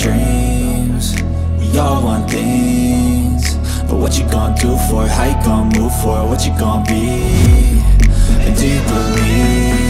dreams We all want things But what you gonna do for it? How you gonna move for it? What you gonna be? And do you believe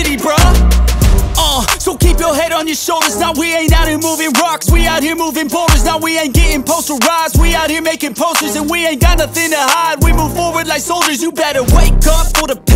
your head on your shoulders. Now we ain't out here moving rocks. We out here moving boulders. Now we ain't getting posterized. We out here making posters and we ain't got nothing to hide. We move forward like soldiers. You better wake up for the.